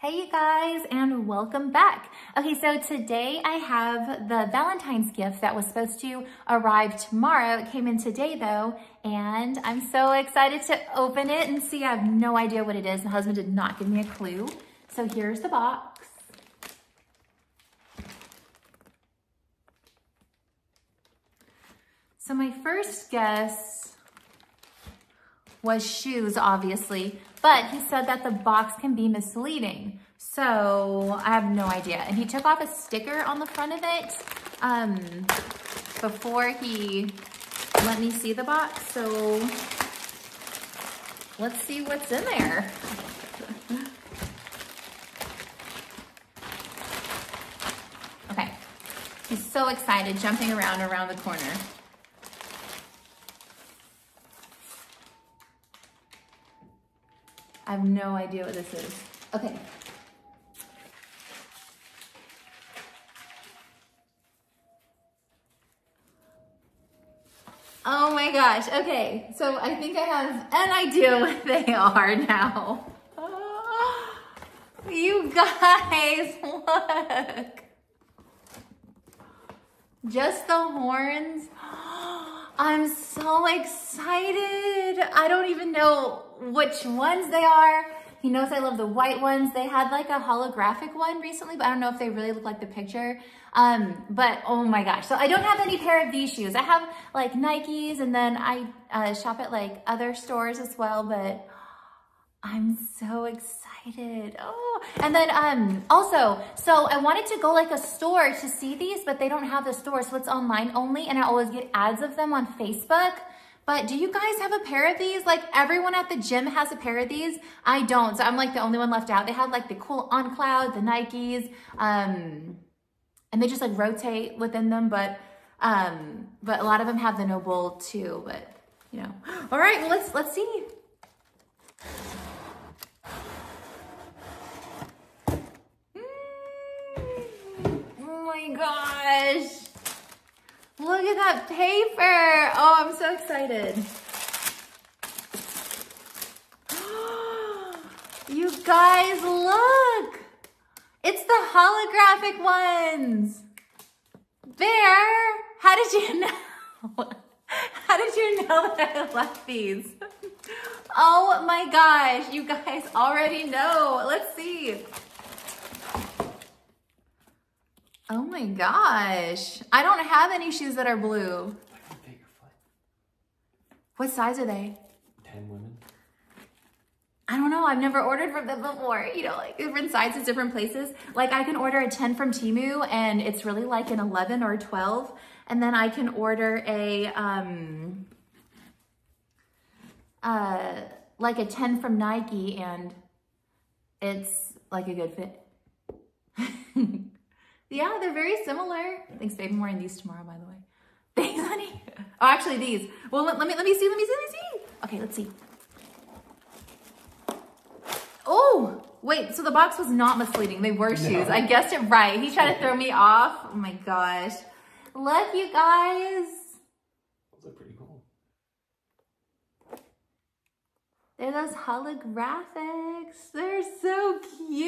Hey you guys and welcome back. Okay, so today I have the Valentine's gift that was supposed to arrive tomorrow. It came in today though, and I'm so excited to open it and see. I have no idea what it is. My husband did not give me a clue. So here's the box. So my first guess was shoes, obviously, but he said that the box can be misleading. So I have no idea. And he took off a sticker on the front of it um, before he let me see the box. So let's see what's in there. okay, he's so excited, jumping around around the corner. I have no idea what this is. Okay. Oh my gosh. Okay. So I think I have an idea what they are now. You guys, look. Just the horns. I'm so excited. I don't even know which ones they are. He knows I love the white ones. They had like a holographic one recently, but I don't know if they really look like the picture. Um, but oh my gosh. So I don't have any pair of these shoes. I have like Nikes and then I uh, shop at like other stores as well, but I'm so excited. Oh, and then um, also, so I wanted to go like a store to see these, but they don't have the store. So it's online only. And I always get ads of them on Facebook. But do you guys have a pair of these? Like everyone at the gym has a pair of these. I don't, so I'm like the only one left out. They had like the cool On Cloud, the Nikes, um, and they just like rotate within them. But um, but a lot of them have the NOBULL too. But you know, all right, well, let's let's see. Mm, oh my gosh. Look at that paper. Oh, I'm so excited. You guys, look. It's the holographic ones. Bear, how did you know? How did you know that I left these? Oh my gosh, you guys already know. Let's see. Oh my gosh. I don't have any shoes that are blue. What size are they? 10 women. I don't know. I've never ordered from them before. You know, like different sizes, different places. Like I can order a 10 from Temu and it's really like an 11 or 12. And then I can order a, um, uh, like a 10 from Nike and it's like a good fit. Yeah, they're very similar. Thanks, babe. I'm wearing these tomorrow, by the way. Thanks, honey. Oh, actually, these. Well, let, let me let me see. Let me see. Let me see. Okay, let's see. Oh, wait. So the box was not misleading. They were shoes. No. I guessed it right. He tried to throw me off. Oh my gosh. Love you guys. Those are pretty cool. They're those holographics. They're so cute.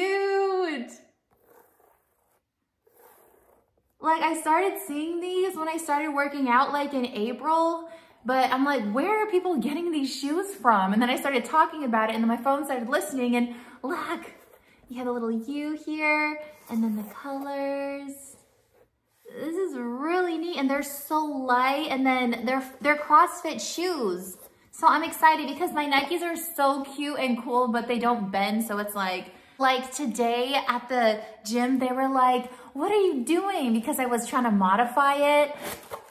Like I started seeing these when I started working out like in April, but I'm like, where are people getting these shoes from? And then I started talking about it and then my phone started listening and look, you have a little U here and then the colors. This is really neat and they're so light and then they're, they're CrossFit shoes. So I'm excited because my Nikes are so cute and cool, but they don't bend. So it's like, like today at the gym, they were like, what are you doing? Because I was trying to modify it.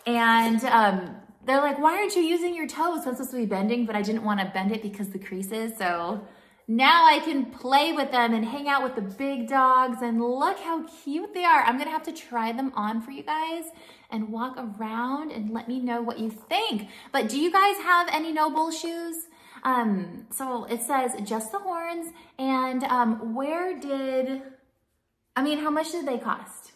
And um, they're like, why aren't you using your toes? It's supposed to be bending, but I didn't want to bend it because the creases. So now I can play with them and hang out with the big dogs and look how cute they are. I'm gonna have to try them on for you guys and walk around and let me know what you think. But do you guys have any NOBULL shoes? Um, so it says just the horns and um, where did, I mean, how much did they cost?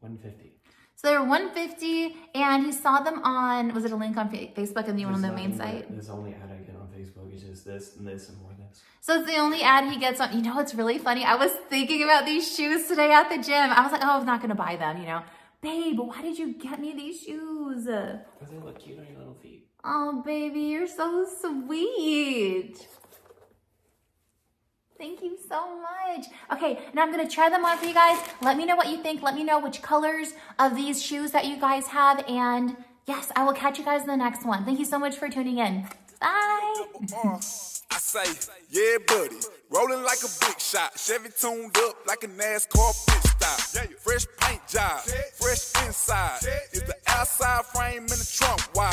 150 So they were 150 and he saw them on, was it a link on Facebook and you went on the main site? There's only ad I get on Facebook. It's just this and this and more this. So it's the only ad he gets on. You know it's really funny? I was thinking about these shoes today at the gym. I was like, oh, I'm not gonna buy them, you know. Babe, why did you get me these shoes? Because they look cute on your little feet. Oh, baby, you're so sweet. Thank you so much. Okay, now I'm gonna try them on for you guys. Let me know what you think. Let me know which colors of these shoes that you guys have. And yes, I will catch you guys in the next one. Thank you so much for tuning in. Bye. I say, yeah, buddy. Rolling like a big shot. Chevy tuned up like a NASCAR pit stop. Fresh paint job, fresh inside. Is the outside frame in the trunk wide?